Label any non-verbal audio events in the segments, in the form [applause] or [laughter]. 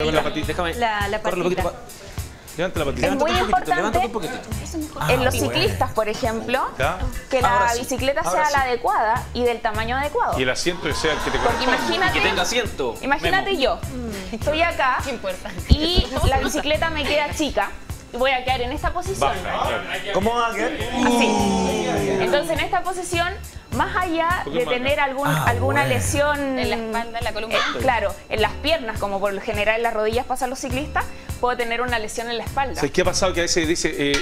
Con la patita. Déjame. La- la corre un poquito patita. Levanta la patita. Es muy poquitito, levántate un importante poquitito. en los Ah, ciclistas, por ejemplo, ¿Ya? que la Ahora sí, bicicleta ahora sea sí. la adecuada y del tamaño adecuado. Y el asiento sea el que te Porque corresponde. imagínate, Que tenga asiento. imagínate Memo. yo, estoy acá y la bicicleta me queda chica y voy a quedar en esta posición. Baja. ¿Cómo va a quedar? Así. Entonces, en esta posición, más allá de tener algún, Ah, alguna bueno. lesión En la espalda, en la columna. eh, claro, en las piernas, como por lo general en las rodillas pasan los ciclistas, puedo tener una lesión en la espalda. ¿Sabes qué ha pasado? Que a veces dice, eh,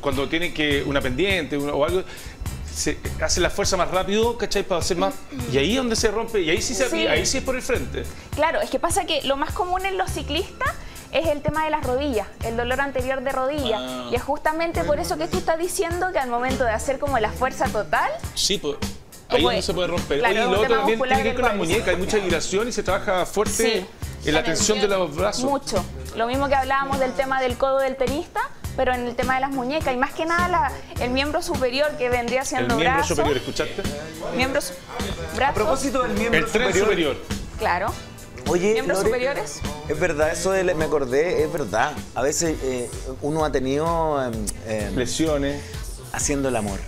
cuando tienen que una pendiente una- o algo, se hace la fuerza más rápido, ¿cachai? Para hacer más. Y ahí es donde se rompe, y ahí sí, se, Sí. ahí sí es por el frente. Claro, es que pasa que lo más común en los ciclistas es el tema de las rodillas, el dolor anterior de rodilla. Ah. Y es justamente por eso que tú estás diciendo que al momento de hacer como la fuerza total, Sí, pues. Ahí es- se puede romper. claro, Oye, y lo otro también tiene que ver con las muñecas. Hay mucha vibración y se trabaja fuerte Sí. en la tensión de los brazos. mucho. Lo mismo que hablábamos del tema del codo del tenista, pero en el tema de las muñecas. Y más que nada la- el miembro superior que vendría El siendo miembro brazo. superior, ¿escuchaste? Miembros, A brazos. propósito del miembro El tren superior. Claro. Oye, ¿Miembros Lore, superiores? Es verdad, eso de, me acordé, es verdad. A veces eh, uno ha tenido em, em, Lesiones. haciendo el amor.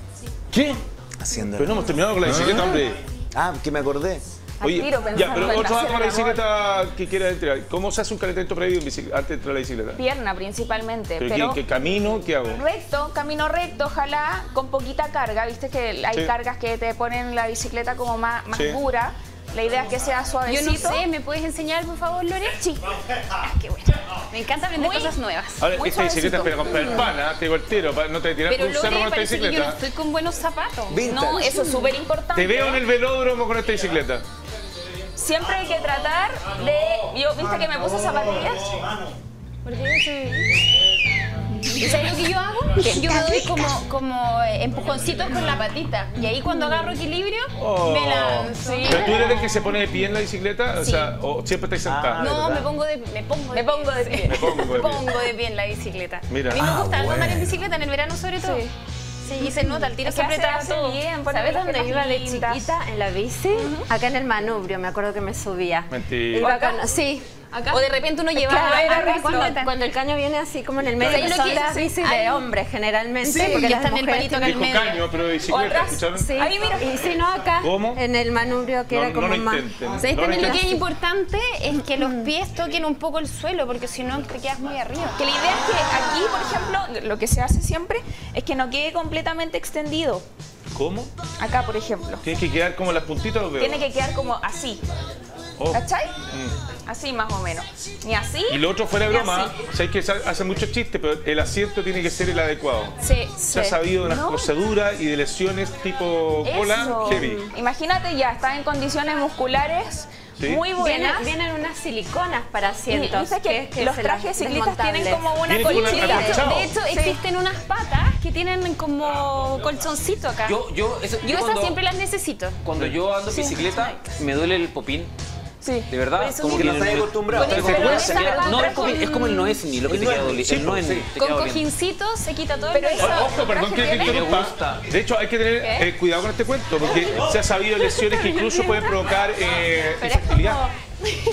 ¿Qué? Haciendo Pero no hemos terminado con la bicicleta, hombre. Ah, que me acordé. Al tiro ya, pero otro dato la bicicleta que quiera entregar. ¿Cómo se hace un calentamiento previo antes de entrar a la bicicleta? Pierna principalmente. ¿Pero, pero qué, qué camino? ¿Qué hago? Recto, camino recto, ojalá con poquita carga. Viste que hay Sí. cargas que te ponen la bicicleta como más, más Sí. dura. La idea es que sea Yo suavecito. no sé, ¿me puedes enseñar, por favor, Lore? Sí. Ah, qué bueno. [laughs] Me encanta aprender Muy- cosas nuevas. Ahora, Muy esta bicicleta es suavecito. para comprar pan, ¿ah? te digo el tiro, para no te tiras Pero un cerro Lore, con esta parece que yo no bicicleta. estoy con buenos zapatos. Vintage. No, eso es súper importante. Te veo en el velódromo con esta bicicleta. Siempre hay que tratar de. Yo, ¿Viste que me puse zapatillas? Porque yo soy... ¿Y sabes lo que yo hago? Yo me doy como, como eh, empujoncitos con la patita. Y ahí cuando agarro equilibrio, Oh. me lanzo. ¿Pero tú eres el que se pone de pie en la bicicleta? O Sí. sea, ¿o siempre estás sentada? No, ¿verdad? me pongo de me pongo Me pongo de pie. Me pongo de pie. pongo de pie en la bicicleta. Mira. A mí me Ah, gusta algo andar en bueno. bicicleta en el verano sobre todo. Sí. Sí, y se nota, el tiro Es que hace- aprieta hace todo. bien, ¿Sabes dónde iba de chiquita en la bici? Acá en el manubrio, me acuerdo que me subía. Mentira. Iba ¿Acá? con- sí. O de repente uno lleva Claro, cuando, el caño viene así como en el medio, ¿Sabes que lo son que- las sí, bicis hay- de hombres generalmente, Sí, porque ya están el palito en el medio. caño, pero de bicicleta. Sí, Ahí, mira. y si no acá, ¿Cómo? en el manubrio que No, era no como lo más... intenten. ¿Sabes No también lo que es importante? Es que los pies toquen un poco el suelo, porque si no te quedas muy arriba. Que la idea es que aquí, por ejemplo, lo que se hace siempre es que no quede completamente extendido. ¿Cómo? Acá, por ejemplo. Tienes que quedar como las puntitas los dedos. Tiene que quedar como así. Oh. ¿Cachai? Mm. Así más o menos. Ni así. Y lo otro fuera de broma, así. sabes que sa- hacen muchos chistes, pero el asiento tiene que ser el adecuado. Sí, Se ha sabido de unas ¿No? coseduras y de lesiones tipo bola heavy. Imagínate ya, está en condiciones musculares Sí. muy buenas. Vienen, vienen unas siliconas para Y asientos. dice que, que los trajes ciclistas tienen como una colchita. De hecho, existen unas patas que tienen como colchoncito acá. Yo, yo, eso- Yo yo esas cuando, siempre las necesito. cuando yo ando en bicicleta, me duele el popín. Sí. De verdad. Como que no estás acostumbrado. No, Con te no, es como, con- es como el noesni, lo que te el queda doliendo. El sí. te Con cojincitos se quita todo Pero el eso- dolor. Ojo, perdón que te ¿Traje interrumpa. De hecho, hay que tener eh, cuidado con este cuento, porque [laughs] se ha sabido lesiones que incluso pueden provocar eh, es infertilidad.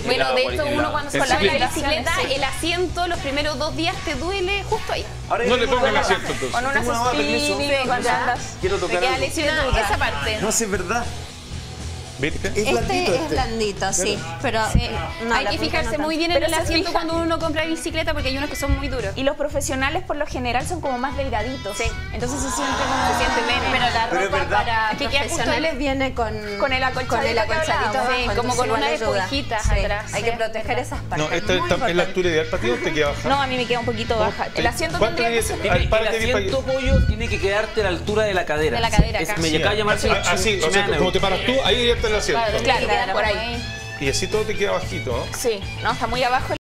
Bueno, de hecho, uno cuando se En para la bicicleta, el asiento los primeros dos días te duele justo ahí. Ahora No le pongan una- asiento entonces. Con una spinning, cuando andas. Quiero Te tocar queda lesionada esa parte. No, si es verdad. ¿Viste? Es Este blandito es este. blandito, sí, pero Sí. no, Hay que fijarse no muy bien en el asiento fija- cuando uno compra bicicleta porque hay unos que son muy duros. Y los profesionales por lo general son como más delgaditos. Sí. Entonces se siente como... Se siente menos. Pero la ropa para que profesionales viene con, Con el acolchadito con el acolchadito Sí, como con unas esponjitas Sí, atrás, Hay sí. que proteger esas partes. No, esta es la altura ideal para ti o te queda baja. No, a mí me queda un poquito baja. El asiento ¿Cuánto tendría que ser... El, asiento pollo tiene que quedarte a la altura de la cadera. De la cadera, acá. me acaba de llamarse Así, o sea, como te paras tú, ahí asiento. Claro, Claro, por ahí. Y así todo te queda bajito, ¿no? Sí, no, está muy abajo